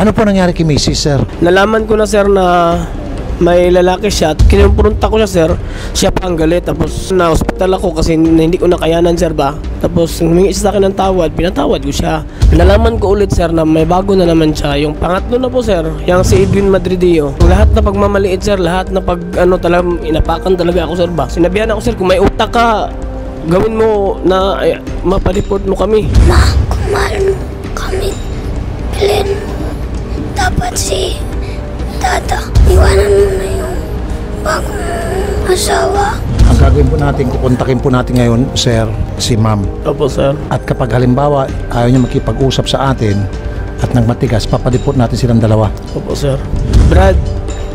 Ano po nangyari kay Mrs. sir? Nalaman ko na sir na may lalaki siya at kinumpronta ko siya sir. Siya pa ang galit. Tapos na hospital ako kasi hindi ko nakayanan sir ba? Tapos humingi siya sa akin ng tawad. Pinatawad ko siya. Nalaman ko ulit sir na may bago na naman siya. Yung pangatlo na po sir yung si Edwin Madridio lahat na pagmamaliit sir. Lahat na pag ano talaga inapakan talaga ako sir ba? Sinabihan ako sir kung may utak ka gawin mo na ay, mapareport mo kami. Ma, mo kami, bilhin. Dapat si Tata, iwanan mo na yung bagong asawa. Ang gagawin po natin, kukontakin po natin ngayon, sir, si ma'am. opo sir At kapag halimbawa ayaw niya makipag-usap sa atin at nang matigas, papadiport natin silang dalawa. Opo, sir. Brad,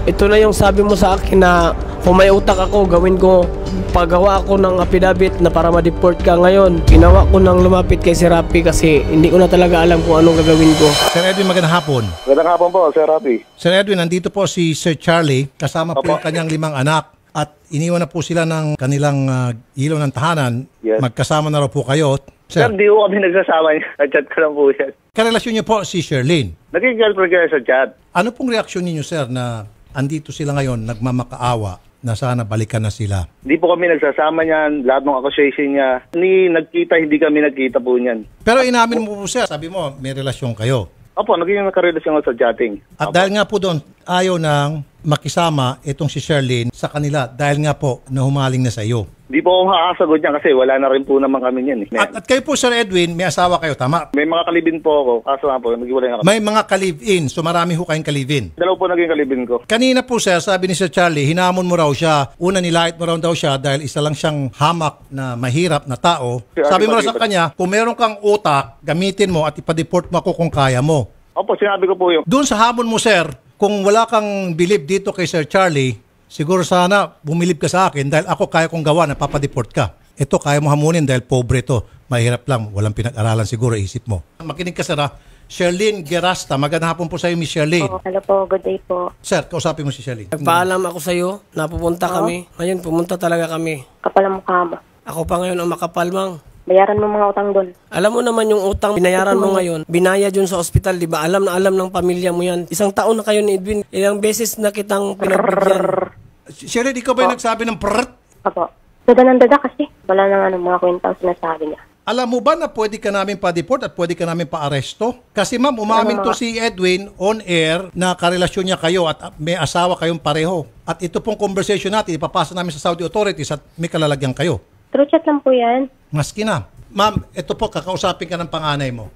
ito na yung sabi mo sa akin na kung may utak ako, gawin ko, paggawa ako ng affidavit na para ma-deport ka ngayon. Ginawa ko ng lumapit kay si Rapi kasi hindi ko na talaga alam kung anong gagawin ko. Sir Edwin, magandang hapon. Magandang hapon po, Sir Rafi. Sir Edwin, nandito po si Sir Charlie, kasama po Opo. yung kanyang limang anak. At iniwan na po sila ng kanilang uh, ilaw ng tahanan. Yes. Magkasama na raw po kayo. Sir, Sir, di ko kami nagsasama niya. Nag-chat ko lang po yan. karelasyon niyo po si Sherlyn. Naging girlfriend kayo sa chat. Ano pong reaksyon ninyo, sir, na andito sila ngayon, nagmamakaawa, na sana balikan na sila? Di po kami nagsasama niyan. Lahat ng accusation niya. Ni nagkita, hindi kami nagkita po niyan. Pero inamin mo po, sir, sabi mo, may relasyon kayo. Opo, naging nakarelasyon ako sa chatting. At dahil nga po doon, ayaw nang makisama itong si Sherlyn sa kanila dahil nga po na humaling na sa iyo. Di po ako makakasagot niyan kasi wala na rin po naman kami niyan. Eh. At, at kayo po, Sir Edwin, may asawa kayo, tama? May mga kalibin po ako. Kaso nga po, naghiwalay na kami. May mga ka-live-in, so marami ho kayong ka-live-in. Dalawa po naging kalibin ko. Kanina po sir, sabi ni Sir Charlie, hinamon mo raw siya. Una nilait mo raw daw siya dahil isa lang siyang hamak na mahirap na tao. Sir, Sabi mo raw sa kanya, kung meron kang utak, gamitin mo at ipa-deport mo ako kung kaya mo. Opo, sinabi ko po yung Doon sa hamon mo sir, kung wala kang believe dito kay Sir Charlie, siguro sana bumilib ka sa akin dahil ako kaya kong gawa na papadeport ka. Ito kaya mo hamunin dahil pobre to. Mahirap lang, walang pinag-aralan siguro, isip mo. Makinig ka ha. Sherlyn Gerasta, magandang hapon po sa iyo, Miss Sherlyn. Oh, hello po, good day po. Sir, kausapin mo si Sherlyn. Nagpaalam ako sa iyo na pupunta kami. Ngayon, pumunta talaga kami. Kapal ang mukha mo. Ako pa ngayon ang makapal, mang. Bayaran mo mga utang doon. Alam mo naman yung utang binayaran mo ngayon, binayad yun sa ospital, di ba? Alam na alam ng pamilya mo yan. Isang taon na kayo ni Edwin, ilang beses na kitang pinagbigyan. Sherlyn, ikaw ba yung nagsabi ng prrrt? Apo. Dada ng dada kasi. Wala nang ano, mga kwentang sinasabi niya. Alam mo ba na pwede ka namin pa-deport at pwede ka namin pa-aresto? Kasi ma'am, umamin to si Edwin on air na karelasyon niya kayo at may asawa kayong pareho. At ito pong conversation natin, ipapasa namin sa Saudi authorities at may kalalagyan kayo. True chat lang po yan. Maski na. Ma'am, ito po, kakausapin ka ng panganay mo.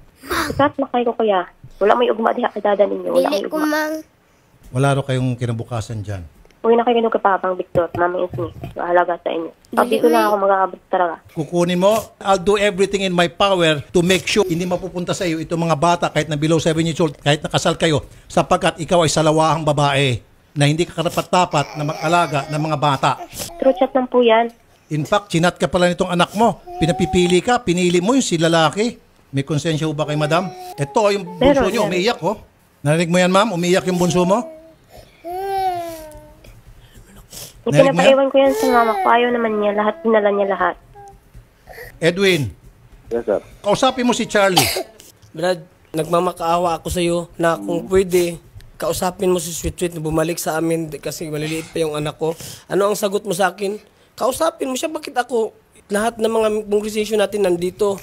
Ikat na kayo kuya. Wala may ugma diha kay dada ninyo. Wala may Dili ko ugma. mang Wala ro kayong kinabukasan dyan. Uwi na kayo kay Papang Victor. Mama Isni. Mahalaga sa inyo. Sabi ko lang ako mag-aabot talaga. Kukunin mo, I'll do everything in my power to make sure hindi mapupunta sa iyo itong mga bata kahit na below 7 years old, kahit nakasal kayo, sapagkat ikaw ay salawahang babae na hindi ka karapat-dapat na mag-alaga ng mga bata. True chat lang po yan. In fact, chinat ka pala nitong anak mo. Pinapipili ka, pinili mo yung si lalaki. May konsensya ba kay madam? Ito, yung bunso niyo, meron. umiiyak oh. Narinig mo yan, ma'am? Umiiyak yung bunso mo? Narinig mo yan? Ipinapaiwan ko yan sa mama ko. Ayaw naman niya. Lahat, dinala niya lahat. Edwin, Yes, sir. kausapin mo si Charlie. Brad, nagmamakaawa ako sa iyo na kung pwede, kausapin mo si Sweet Sweet na bumalik sa amin kasi maliliit pa yung anak ko. Ano ang sagot mo sa akin? Kausapin mo siya, bakit ako? Lahat ng mga conversation natin nandito.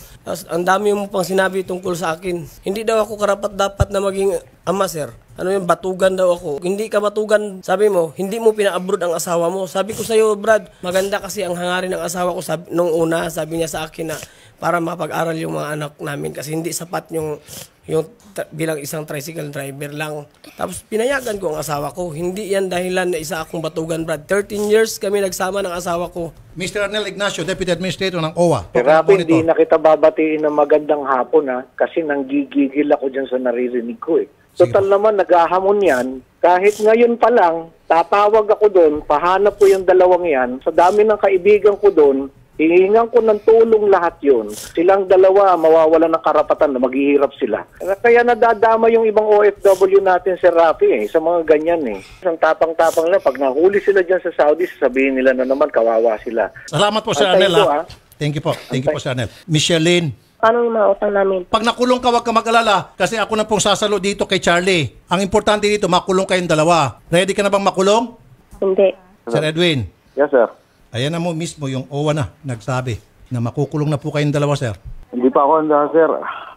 Ang dami mo pang sinabi tungkol sa akin. Hindi daw ako karapat dapat na maging ama, sir. Ano yung batugan daw ako. Hindi ka batugan, sabi mo, hindi mo pina-abroad ang asawa mo. Sabi ko sa'yo, Brad, maganda kasi ang hangarin ng asawa ko sabi, nung una. Sabi niya sa akin na para mapag-aral yung mga anak namin kasi hindi sapat yung yung tra- bilang isang tricycle driver lang. Tapos pinayagan ko ang asawa ko. Hindi yan dahilan na isa akong batugan, Brad. 13 years kami nagsama ng asawa ko. Mr. Arnel Ignacio, Deputy Administrator ng OWA. Rafi, hindi na kita babatiin ng magandang hapon ha, kasi nanggigigil ako dyan sa naririnig ko eh. Total naman, naghahamon yan. Kahit ngayon pa lang, tatawag ako doon, pahanap ko yung dalawang yan. Sa dami ng kaibigan ko doon, hihingan ko ng tulong lahat yun. Silang dalawa, mawawala ng karapatan na maghihirap sila. Kaya nadadama yung ibang OFW natin, Sir Rafi, eh, sa mga ganyan eh. Ang tapang-tapang lang, pag nahuli sila dyan sa Saudi, sasabihin nila na naman, kawawa sila. Salamat po, Sir ko, ha? ah. Thank you po. Thank you po, Sir Arnel. Micheline, Paano yung mga utang namin? Pag nakulong ka, huwag ka mag-alala kasi ako na pong sasalo dito kay Charlie. Ang importante dito, makulong kayong dalawa. Ready ka na bang makulong? Hindi. Sir Edwin, Yes, sir. Ayan na mo mismo yung OWA na nagsabi na makukulong na po kayong dalawa, sir. Hindi pa ako handa, sir.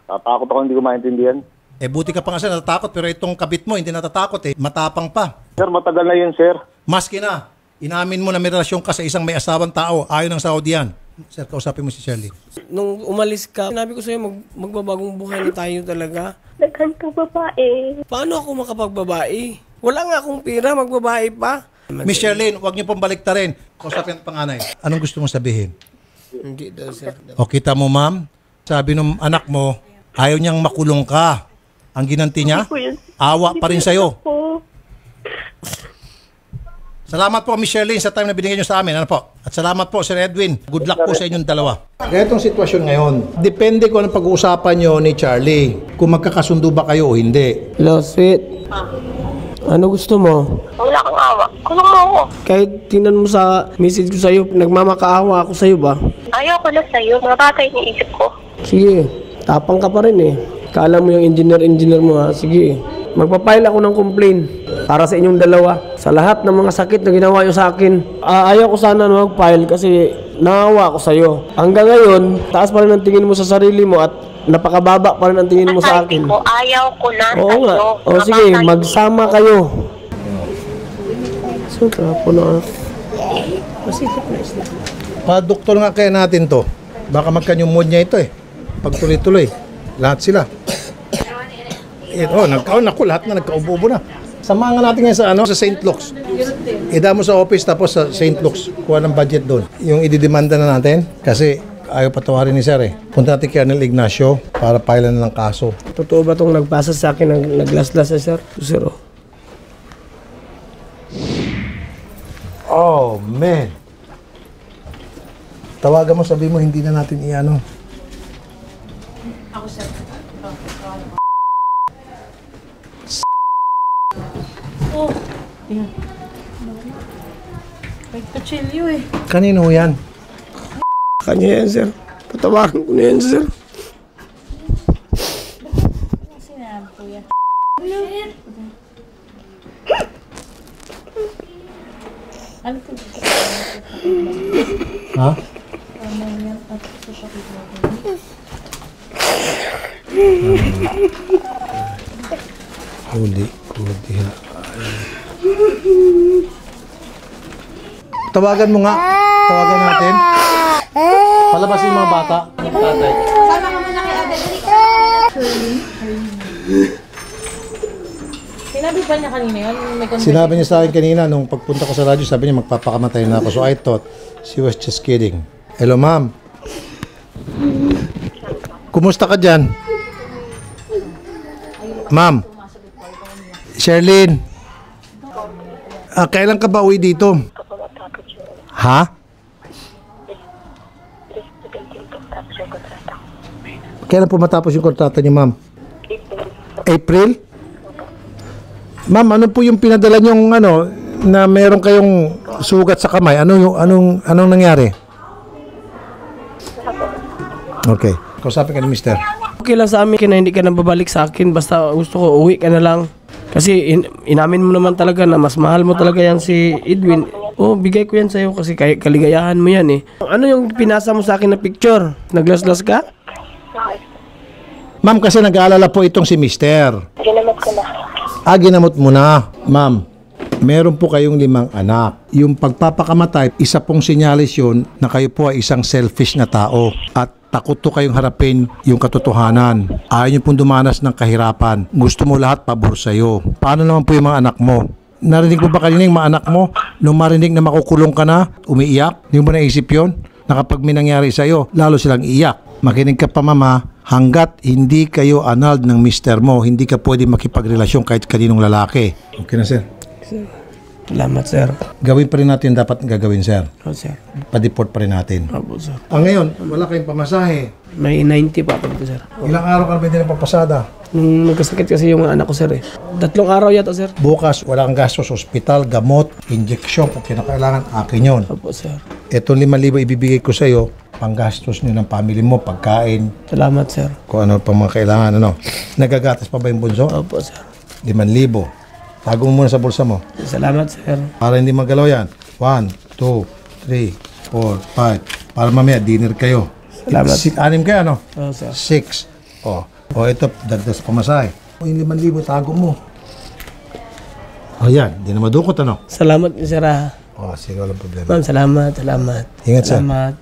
Tatakot ako hindi ko maintindihan. Eh buti ka pa nga sir, natatakot pero itong kabit mo hindi natatakot eh, matapang pa. Sir, matagal na yun, sir. Maski na, inamin mo na may relasyon ka sa isang may asawang tao, ayaw ng Saudian. Sir, kausapin mo si Shirley. Nung umalis ka, sinabi ko sa'yo, mag, magbabagong buhay na tayo talaga. Daghan po babae. Paano ako makapagbabae? Wala nga akong pira, magbabae pa. Miss Sherlyn, huwag niyo pong baliktarin. Kausapin ang panganay. Anong gusto mong sabihin? Hindi daw, sir. O kita mo ma'am, sabi ng anak mo, ayaw niyang makulong ka. Ang ginanti niya, po yun. awa pa rin sa'yo. Po. Salamat po, Miss Sherlyn, sa time na binigay niyo sa amin. Ano po? At salamat po, Sir Edwin. Good luck po sa inyong dalawa. Ganitong sitwasyon ngayon. Depende kung anong pag-uusapan niyo ni Charlie. Kung magkakasundo ba kayo o hindi. Hello, sweet. Ano gusto mo? Wala kang awa. Kulong mo ako. Kahit tingnan mo sa message ko sa'yo, nagmamakaawa ako sa'yo ba? Ayaw ko na sa'yo. Mga batay iniisip ko. Sige, tapang ka pa rin eh. Kala mo yung engineer-engineer mo ha. Sige, magpapile ako ng complaint para sa inyong dalawa. Sa lahat ng mga sakit na ginawa nyo sa akin. Ah, ayaw ko sana na mag-file kasi naawa ako sa'yo. Hanggang ngayon, taas pa rin ang tingin mo sa sarili mo at napakababa pa rin ang tingin mo sa akin. ko, ayaw ko na Oo nga. O sige, magsama kayo. So, trapo na. Pa-doktor nga kaya natin to. Baka magkanyumod niya ito eh. Pag tuloy-tuloy. Lahat sila. Eh, oh, nagka, oh, naku, lahat na nagkaubo-ubo na. Samahan nga natin ngayon sa, ano, sa St. Luke's. Ida mo sa office tapos sa St. Luke's. Kuha ng budget doon. Yung ididemanda na natin kasi ayaw patawarin ni Sir eh. Punta natin kay Arnel Ignacio para pailan na ng kaso. Totoo ba itong nagpasa sa akin, nag naglaslas eh, sir? Sir, oh. Oh, man. Tawagan mo, sabi mo, hindi na natin iano. Nagpachilyo eh. Kanino yan? Kanya yan, sir. Patawarin ko na yan, sir. Sinabi ko yan. Ano po? Ha? Huli, huli ha. Tawagan mo nga. Tawagan natin. Palabasin yung mga bata. Sinabi pa niya kanina yun? May. Sinabi niya sa akin kanina nung pagpunta ko sa radyo, sabi niya magpapakamatay na ako. So I thought she was just kidding. Hello, ma'am. Kumusta ka dyan? Ma'am. Sherlyn. Ah, kailan ka ba uwi dito? Ha? Kailan po matapos yung kontrata niyo, ma'am? April? Ma'am, ano po yung pinadala niyong ano na meron kayong sugat sa kamay? Ano yung anong anong nangyari? Okay. Kausapin ka ni Mister. Okay lang sa amin na hindi ka na babalik sa akin. Basta gusto ko, uwi ka na lang. Kasi in- inamin mo naman talaga na mas mahal mo talaga yan si Edwin. Oh, bigay ko yan sa'yo kasi kay kaligayahan mo yan eh. Ano yung pinasa mo sa akin na picture? Naglaslas ka? Ma'am, kasi nag-aalala po itong si Mister. Ginamot ko na. Ah, ginamot mo na. Ma'am, meron po kayong limang anak. Yung pagpapakamatay, isa pong sinyalis yun na kayo po ay isang selfish na tao. At takot to kayong harapin yung katotohanan. Ayaw niyo pong dumanas ng kahirapan. Gusto mo lahat pabor sa'yo. Paano naman po yung mga anak mo? Narinig mo ba kanina yung mga anak mo? Nung marinig na makukulong ka na, umiiyak? Hindi mo naisip yun? Na kapag may nangyari sa'yo, lalo silang iyak. Makinig ka pa mama, hanggat hindi kayo annulled ng mister mo, hindi ka pwede makipagrelasyon kahit kaninong lalaki. Okay na sir? Salamat, sir. Gawin pa rin natin dapat gagawin, sir. Opo, sir. Pa-deport pa rin natin. Opo, sir. Ah, ngayon, wala kayong pamasahe. May 90 pa ako dito, sir. Ilang araw ka na ba hindi napapasada? Nung nagkasakit kasi yung anak ko, sir, eh. Tatlong araw yata, sir. Bukas, wala kang gastos ospital, gamot, injection, kung kinakailangan, akin yun. Opo, sir. Itong 5,000 ibibigay ko sa iyo, panggastos nyo ng family mo, pagkain, Salamat, sir. kung ano pa mga kailangan, ano. Nagagatas pa ba yung bunso? Opo, sir. 5,000. Tago mo muna sa bulsa mo. Salamat, sir. Para hindi magalaw yan. 1, 2, 3, 4, 5. Para mamaya, dinner kayo. Salamat. Si, anim kayo, ano? Oo, sir. 6. O. O, ito, dagdag sa pamasahe. O, yung 5,000, tago mo. O, yan. Di na madukot, ano? Salamat, sir, ah. O, sige, walang problema. Ma'am, salamat, salamat. Ingat, sir. Salamat.